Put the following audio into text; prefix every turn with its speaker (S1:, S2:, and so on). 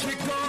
S1: kick off.